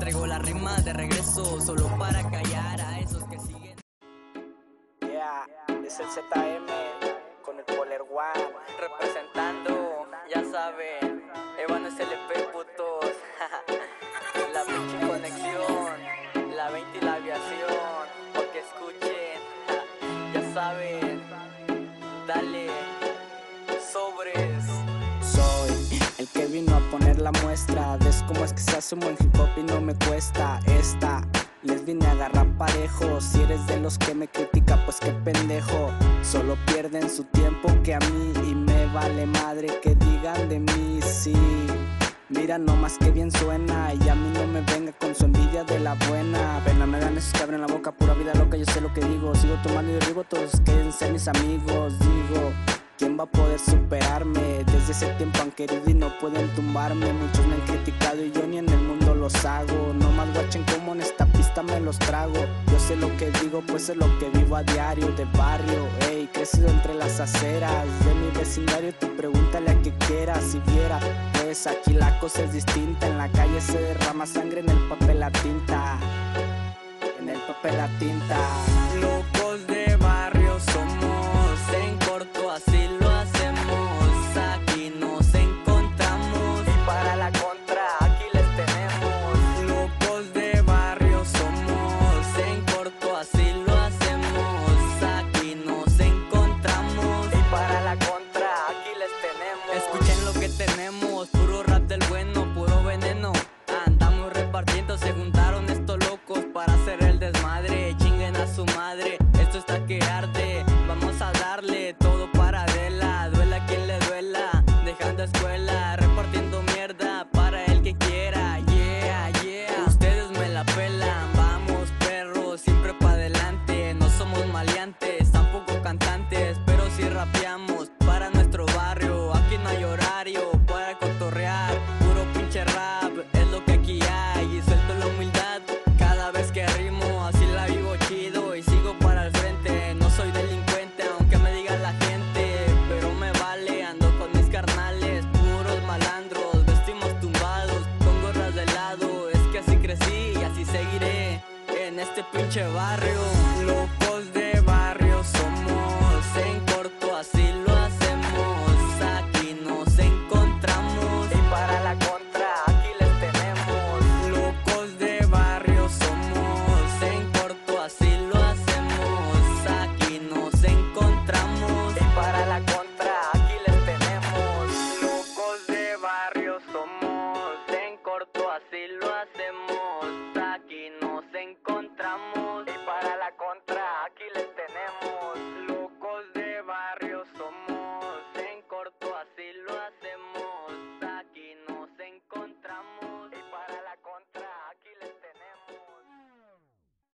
traigo la rima de regreso, solo para callar a esos que siguen. Yeah, es el ZM con el Poler One. Representando, ya saben, Evan es LP putos. Saben, dale, sobres. Soy el que vino a poner la muestra. Ves cómo es que se hace un buen hip hop y no me cuesta esta. Les vine a agarrar parejo. Si eres de los que me critica, pues qué pendejo. Solo pierden su tiempo que a mí y me vale madre que digan de mí, sí. Mira nomás que bien suena y a mí no me venga con su envidia de la buena. Pena me dan esos que abren la boca, pura vida loca, yo sé lo que digo. Sigo tomando y derribo, todos quieren ser mis amigos. Digo, ¿quién va a poder superarme? Desde ese tiempo han querido y no pueden tumbarme. Muchos me han criticado y yo ni en el mundo los hago. No más guachen como en esta pista me los trago. Yo sé lo que digo, pues es lo que vivo a diario de barrio. Ey, aceras de mi vecindario. Tú pregúntale a que quieras si viera. Pues aquí la cosa es distinta. En la calle se derrama sangre en el papel la tinta. En el papel la tinta. Tenemos. En este pinche barrio. Locos de barrio somos, en corto así lo hacemos. Aquí nos encontramos Y para la contra, aquí les tenemos. Locos de barrio somos, en corto así lo hacemos. Aquí nos encontramos. Y para la contra, aquí les tenemos. Locos de barrio somos. En corto así lo